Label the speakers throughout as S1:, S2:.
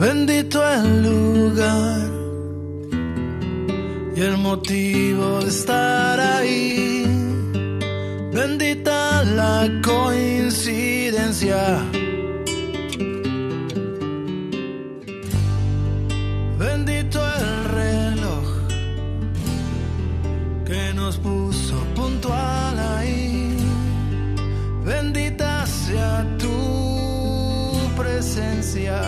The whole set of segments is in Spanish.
S1: Bendito el lugar y el motivo de estar ahí. Bendita la coincidencia. Bendito el reloj que nos puso puntual ahí. Bendita sea tu presencia.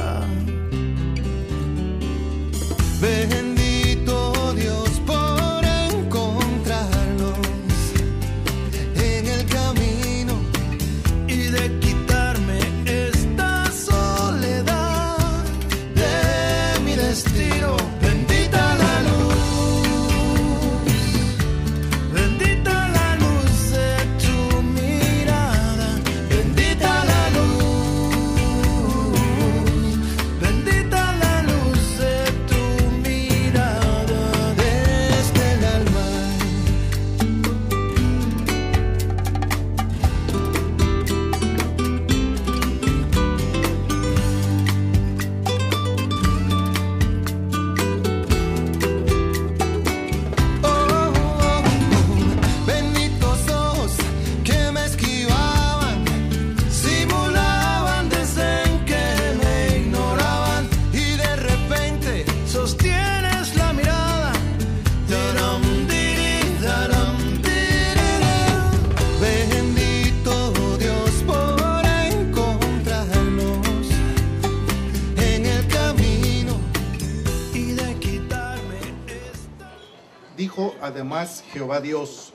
S2: Además Jehová Dios,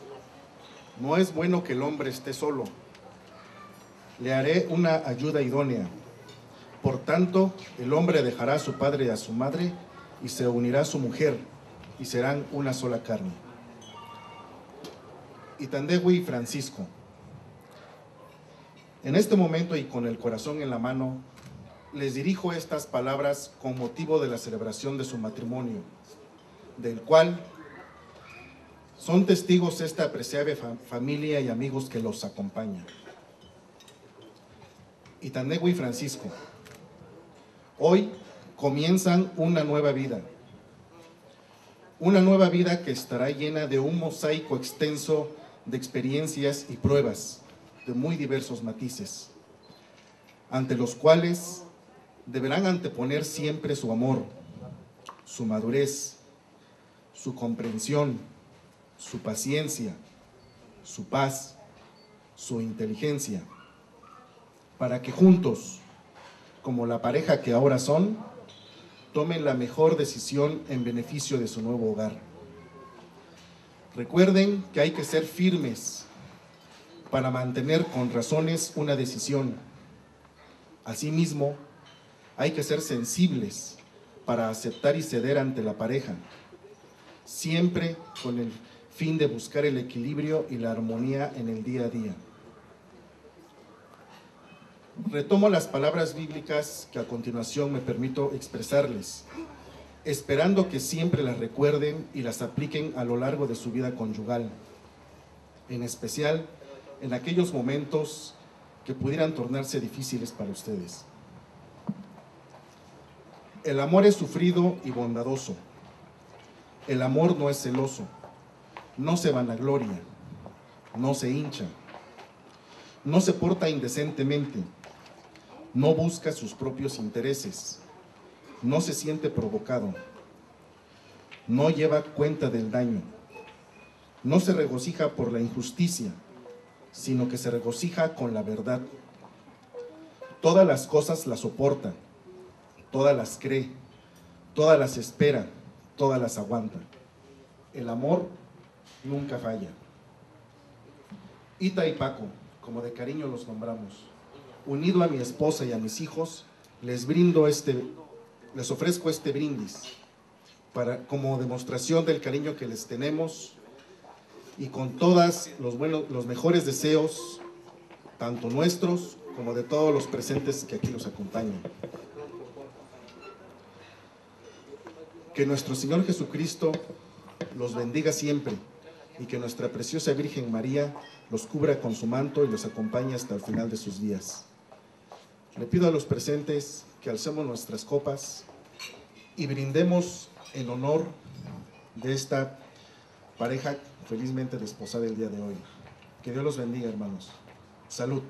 S2: no es bueno que el hombre esté solo. Le haré una ayuda idónea. Por tanto, el hombre dejará a su padre y a su madre y se unirá a su mujer y serán una sola carne. Itandewi Francisco. En este momento y con el corazón en la mano, les dirijo estas palabras con motivo de la celebración de su matrimonio, del cual son testigos esta apreciable fa- familia y amigos que los acompañan. Itanegui y Francisco, hoy comienzan una nueva vida. Una nueva vida que estará llena de un mosaico extenso de experiencias y pruebas de muy diversos matices, ante los cuales deberán anteponer siempre su amor, su madurez, su comprensión, su paciencia, su paz, su inteligencia, para que juntos, como la pareja que ahora son, tomen la mejor decisión en beneficio de su nuevo hogar. Recuerden que hay que ser firmes para mantener con razones una decisión. Asimismo, hay que ser sensibles para aceptar y ceder ante la pareja, siempre con el fin de buscar el equilibrio y la armonía en el día a día. Retomo las palabras bíblicas que a continuación me permito expresarles, esperando que siempre las recuerden y las apliquen a lo largo de su vida conyugal, en especial en aquellos momentos que pudieran tornarse difíciles para ustedes. El amor es sufrido y bondadoso. El amor no es celoso, no se vanagloria, no se hincha, no se porta indecentemente, no busca sus propios intereses, no se siente provocado, no lleva cuenta del daño, no se regocija por la injusticia, sino que se regocija con la verdad. Todas las cosas las soporta, todas las cree, todas las espera, todas las aguanta. El amor nunca falla. Ita y Paco, como de cariño los nombramos, unido a mi esposa y a mis hijos, les brindo este, les ofrezco este brindis para, como demostración del cariño que les tenemos y con todas los buenos, los mejores deseos, tanto nuestros como de todos los presentes que aquí nos acompañan. Que nuestro Señor Jesucristo los bendiga siempre y que nuestra preciosa Virgen María los cubra con su manto y los acompañe hasta el final de sus días. Le pido a los presentes que alcemos nuestras copas y brindemos en honor de esta pareja felizmente desposada el día de hoy. Que Dios los bendiga, hermanos. Salud.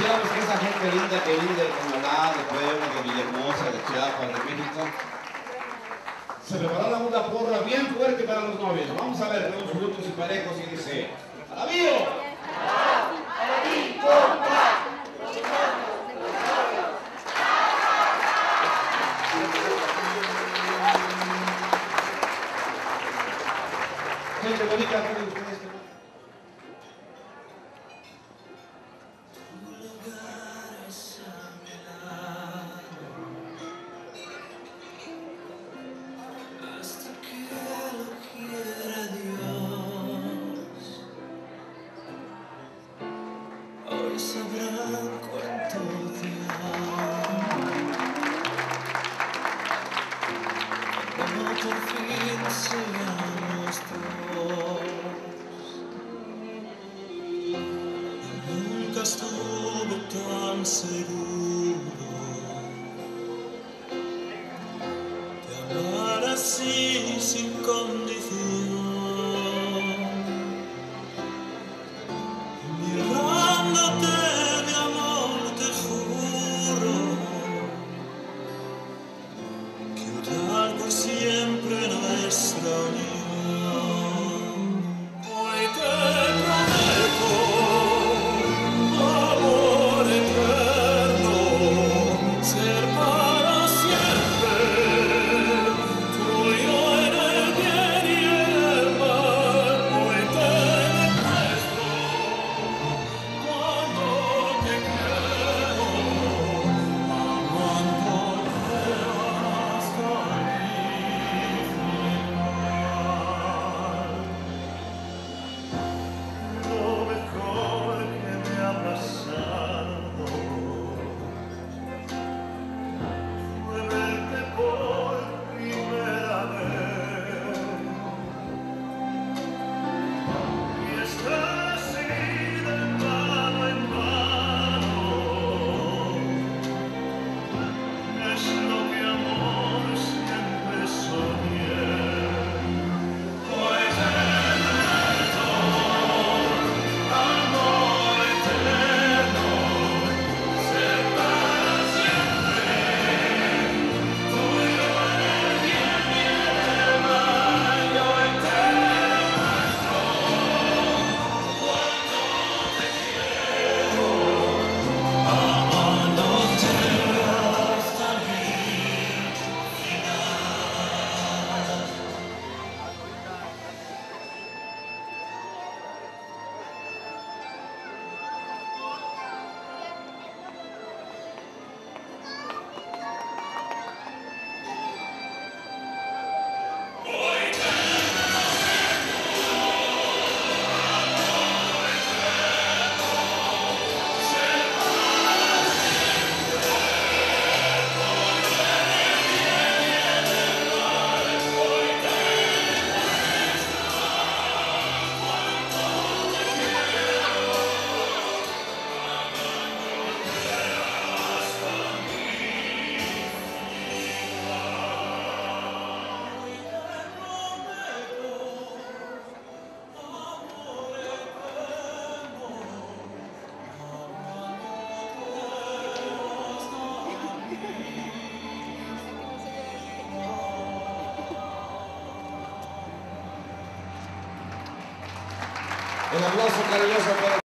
S3: Quisiéramos que esa gente linda que viene de Comalá, de Puebla, de Villahermosa, de Chiapas, de México, se preparara una porra bien fuerte para los novios. Vamos a ver, tenemos frutos y parejos y dice, ¡Alabío!
S1: Seguro. de amar así sin condición.
S3: Aplauso cariñoso para